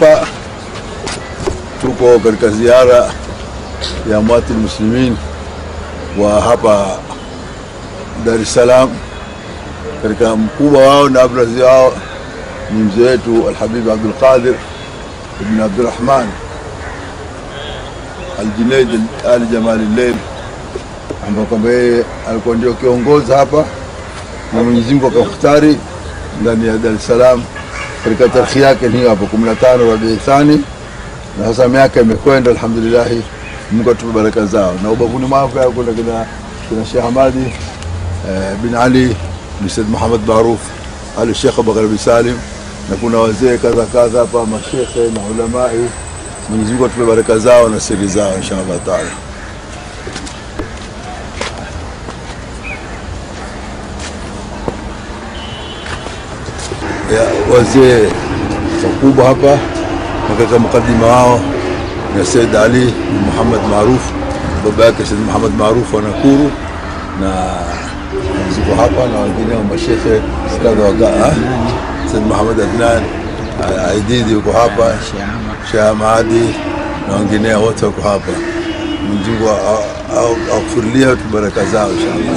Hapa. Tuko katika ziara ya mwati muslimin wa hapa Dar es Salaam, katika mkubwa wao na abrazi wao ni mzee wetu Alhabibi Abdul Qadir ibn Abdurrahman Aljunaid Ali Jamali ambao kwamba yeye alikuwa ndio kiongozi hapa na Mwenyezi Mungu akamkhtari ndani ya Dar es Salaam katika tarikhi yake ni hapo 15 Rabii Thani, na sasa miaka imekwenda, alhamdulillah, Mungu atupe baraka zao, na ubavuni mwao kuna kina Sheikh Hamadi eh, bin Ali bin Said Muhammad Maruf Ali Sheikh Abubakar Salim, na kuna wazee kadha kadha hapa mashekhe na ulamai. Mwenyezi Mungu atupe baraka zao na siri zao inshallah taala. Wazee wakubwa hapa na katika mukadima wao na Said Ali bin Muhammad Maruf, baba yake Said Muhammad Maruf wa Nakuru, na ziko hapa na wengine wa mashehe kadha wagaa, Said Muhammad Adnan Aididi yuko hapa, Sheikh Mahadi na wengine wote wako hapa. Mwenyezi Awafurulie watu baraka zao inshallah.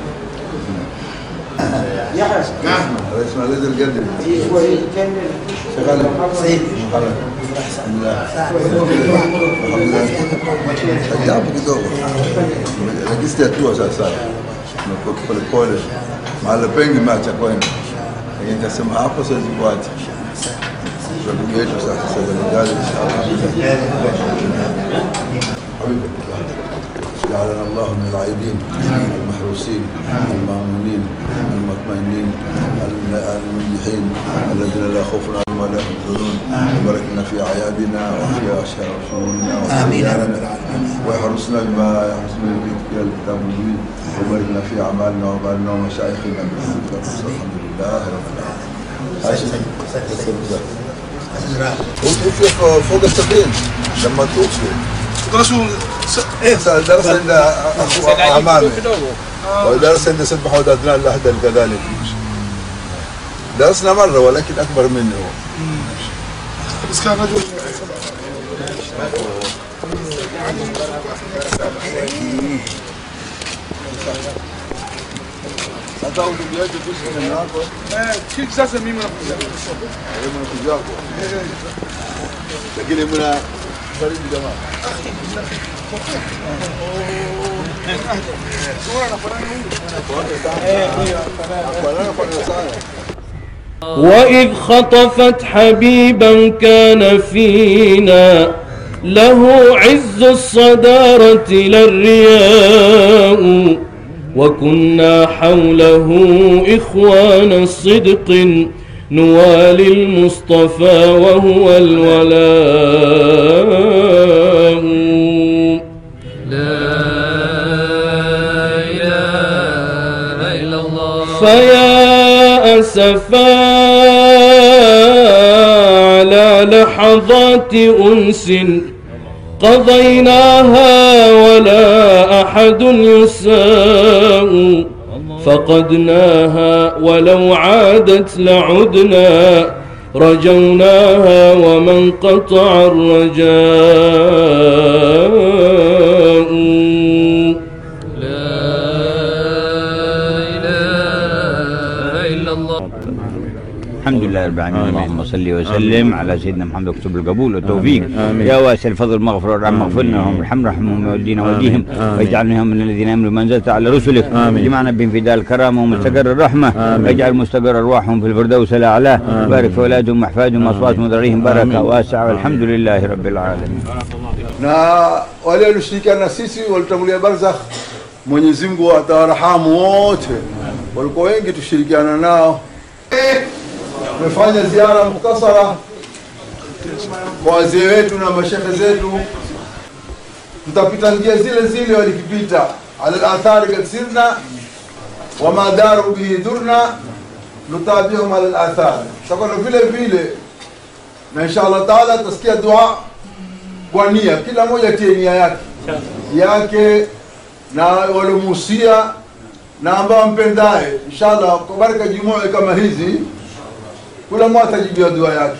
نعم رئيس مجلس القدم شغال سيد الحمد لله japo kidogo lakini hatua sasa nakuwa polepole mahala pengi macha kwenda lakini nikasema hapo siwezi kuacha kwa ndugu yetu sasa serikali جعلنا الله من العائدين المحروسين المأمونين المطمئنين المنجحين الذين لا خوف عليهم ولا هم يحزنون. وبارك لنا في أعيادنا وفي أشهر شهورنا آمين. يا رب العالمين. ويحرسنا بما يحرسنا بك الكتاب المبين. وبارك لنا في أعمالنا وبارنا ومشايخنا. الحمد لله رب العالمين. وتوفي فوق السبعين. لما توفي درس عند أعمامي. ودرس عند سيد محمد عدنان الأهدل كذلك درسنا مرة ولكن أكبر مني هو بس كان رجل جزء من مين من من لكن من وإذ خطفت حبيبا كان فينا له عز الصدارة لا الرياء وكنا حوله إخوان صدق نوالي المصطفى وهو الولاء. لا إله إلا الله. فيا أسفا على لحظات أنس قضيناها ولا أحد يساء. فقدناها ولو عادت لعدنا رجوناها ومن قطع الرجاء. لا إله إلا الله. الحمد لله رب العالمين. اللهم صل وسلم على سيدنا محمد اكتب القبول والتوفيق يا واسع الفضل المغفرة والرحمة اغفر لهم ارحم رحمهم ودينا وديهم واجعلنا من الذين آمنوا ما أنزلت على رسلك. اجمعنا بهم في دار الكرامة ومستقر الرحمة. واجعل مستقر أرواحهم في الفردوس الأعلى. بارك في أولادهم واحفادهم واصواتهم وذريهم بركة واسعة والحمد لله رب العالمين. Na wale walioshirikiana na sisi walitangulia barzakh mwenyezi mungu atawarahamu wote. Walikuwa wengi tushirikiana nao. Tumefanya ziara muktasara. Kwa wazee wetu na mashehe zetu tutapita njia zile zile walikipita. Ala lathari kad sirna wama daru bihi durna ala lathari takona vile vile na insha allah taala tutasikia dua kwa nia, kila moja tie nia yake. Yake na waliomuhusia na ambao mpendaye, inshallah kwa baraka jumua kama hizi, Kula mota jibyo dua yake.